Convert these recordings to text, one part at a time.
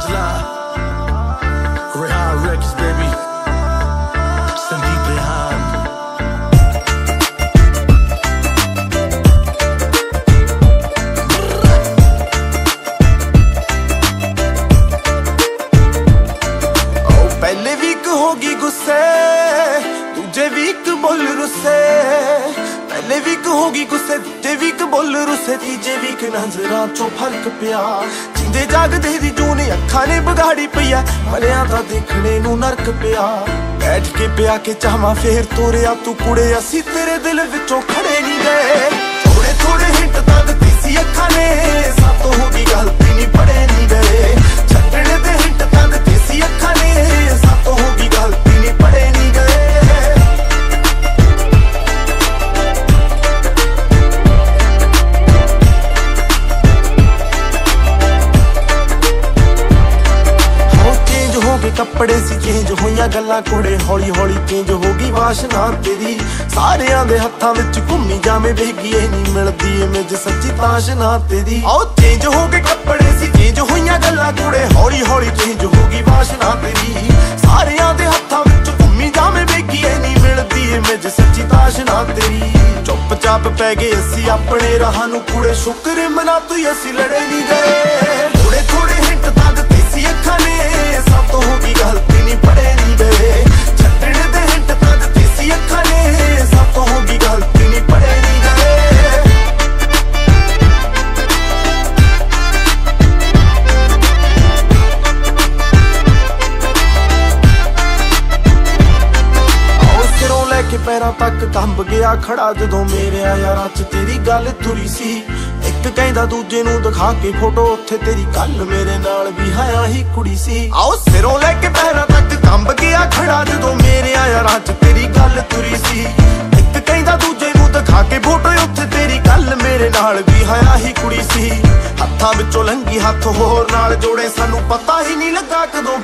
Angela. Rehan Records, baby. Sandeep Rehan. ਪਹਿਲੇ week ਹੋ ਗਈ ਗੁੱਸੇ ਦੂਜੇ ਵੀਕ ਬੋਲ ਰੁੱਸੇ ਪਹਿਲੇ ਵੀਕ ਹੋ ਗਈ ਗੁੱਸੇ ਦੂਜੇ ਵੀਕ ਬੋਲ ਰੁੱਸੇ ਤੀਜੇ ਵੀਕ ਨਜ਼ਰਾਂ ਚੋਂ ਫ਼ਰਕ ਪਿਆ ਜਿੰਦੇ ਜਾਗਦੇ ਦੀ ਜੂਨ ਅੱਖਾਂ ਨੇ ਵਿਗਾੜੀ ਪਈਆ ਮਲਿਆਂ ਦਾ ਦੇਖਣੇ ਨੂੰ ਨਰਕ ਪਿਆ। ਬੈਠ ਕੇ ਪਿਆ ਕੇ ਚਾਹਾਂ ਫੇਰ ਤੋਰਿਆ ਤੂੰ ਕੁੜੇ, ਅਸੀਂ ਤੇਰੇ ਦਿਲ ਵਿੱਚੋਂ ਖੜੇ ਨਹੀਂ ਗਏ। ਥੋੜੇ ਥੋੜੇ ਹਿੰਟ ਤਾਂ ਦਿੱਤੀ ਸੀ ਅੱਖਾਂ ਨੇ। ਕੱਪੜੇ ਸੀ ਚੇਂਜ ਹੋਈਆਂ ਗੱਲਾਂ ਕੋੜੇ ਹੌਲੀ ਹੌਲੀ ਚੇਂਜ ਹੋ ਗਈ ਵਾਸ਼ਨਾ ਤੇਰੀ। ਸਾਰਿਆਂ ਦੇ ਹੱਥਾਂ ਵਿੱਚ ਘੁੰਮੀ ਜਾਵੇਂ ਵੇਗੀ ਇਹ ਨਹੀਂ ਮਿਲਦੀ ਇਮੇਜ ਸੱਚੀ ਤਾਸ਼ਨਾ ਤੇਰੀ। ਹੋ ਚੇਂਜ ਹੋ ਗਏ, ਕੱਪੜੇ ਸੀ ਚੇਂਜ ਹੋਈਆਂ ਗੱਲਾਂ ਕੋੜੇ ਹੌਲੀ ਹੌਲੀ ਚੇਂਜ ਹੋ ਗਈ ਵਾਸ਼ਨਾ ਤੇਰੀ। ਸਾਰਿਆਂ ਦੇ ਹੱਥਾਂ ਵਿੱਚ ਘੁੰਮੀ ਜਾਵੇਂ ਵੇਗੀ ਇਹ ਨਹੀਂ ਮਿਲਦੀ ਇਮੇਜ ਸੱਚੀ ਤਾਸ਼ਨਾ ਤੇਰੀ। ਚੁੱਪਚਾਪ ਪੈ ਗਏ ਅਸੀਂ, ਆਪਣੇ ਰਾਹਾਂ ਨੂੰ ਕੁੜੇ, ਸ਼ੁਕਰ ਮਨਾ ਤੂੰ ਅਸੀਂ ਲੜੇ ਨਹੀਂ ਗਏ। ਪੈਰਾਂ ਤੱਕ ਕੰਬ ਗਿਆ ਖੜਾ ਜਦੋਂ ਮੇਰੇ ਯਾਰਾਂ 'ਚ ਤੇਰੀ ਗੱਲ ਤੁਰੀ ਸੀ। ਇੱਕ ਕਹਿੰਦਾ ਦੂਜੇ ਨੂੰ ਦਿਖਾ ਕੇ ਫੋਟੋ, ਉੱਥੇ ਤੇਰੀ ਗੱਲ ਮੇਰੇ ਨਾਲ ਵੀ ਹਾਇਆ ਹੀ ਕੁੜੀ ਸੀ। ਆਓ ਸਿਰੋਂ ਲੈ ਕੇ ਪੈਰਾਂ ਤੱਕ ਕੰਬ ਗਿਆ ਖੜਾ ਜਦੋਂ ਮੇਰੇ ਯਾਰਾਂ 'ਚ ਤੇਰੀ ਗੱਲ ਤੁਰੀ ਸੀ। ਇੱਕ ਕਹਿੰਦਾ ਦੂਜੇ ਨੂੰ ਦਿਖਾ ਕੇ ਫੋਟੋ, ਉੱਥੇ ਤੇਰੀ ਗੱਲ ਮੇਰੇ ਨਾਲ ਵੀ ਹਾਇਆ ਹੀ ਕੁੜੀ ਸੀ। ਹੱਥਾਂ ਵਿੱਚੋਂ ਲੰਗੀ ਹੱਥ ਹੋਰ ਨਾਲ ਜੋੜੇ, ਸਾਨੂੰ ਪਤਾ ਹੀ ਨਹੀਂ ਲੱਗਾ ਕਦੋਂ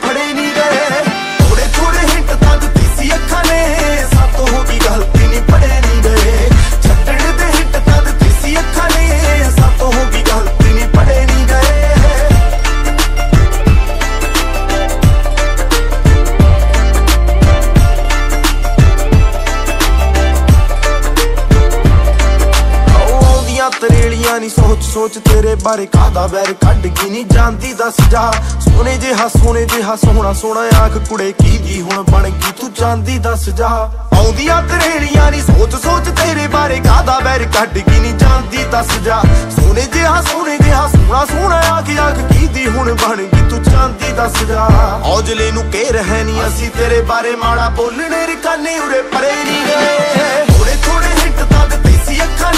ਤਰੇਲੀਆਂ ਨਹੀਂ ਸੋਚ ਸੋਚ ਤੇਰੇ ਬਾਰੇ ਕਾਦਾ ਵੈਰ ਕੱਢ ਗਈ ਨਹੀਂ ਜਾਂਦੀ, ਦੱਸ ਜਾ। ਸੋਨੇ ਜਿਹਾ ਸੋਨੇ ਜਿਹਾ, ਸੋਹਣਾ ਸੋਹਣਾ ਆਖ ਕੁੜੇ ਕੀ ਦੀ ਹੁਣ ਬਣ ਗਈ ਤੂੰ ਜਾਂਦੀ ਦੱਸ ਜਾ। ਆਉਂਦੀਆਂ ਤਰੇਲੀਆਂ ਨਹੀਂ ਸੋਚ ਸੋਚ ਤੇਰੇ ਬਾਰੇ ਕਾਦਾ ਵੈਰ ਕੱਢ ਗਈ ਨਹੀਂ ਜਾਂਦੀ, ਦੱਸ ਜਾ। ਸੋਨੇ ਜਿਹਾ, ਸੋਹਣੇ ਜਿਹਾ, ਸੋਹਣਾ ਸੋਹਣਾ ਆਖ ਆਖ ਕੀ ਦੀ ਹੁਣ ਬਣ ਗਈ ਤੂੰ ਜਾਂਦੀ ਦੱਸ ਜਾ। ਔਜਲੇ ਨੂੰ ਕਹਿ ਰਹੇ ਨਹੀਂ ਅਸੀਂ ਤੇਰੇ ਬਾਰੇ ਮਾੜਾ ਬੋਲਣੇ ਰਕਾਨੇ ਉਰੇ ਪਰੇ ਨਹੀਂ ਗਏ। ਥੋੜੇ ਥੋੜੇ ਹਿੰਟ ਤਾਂ ਦਿੱਤੇ ਅੱਖਾਂ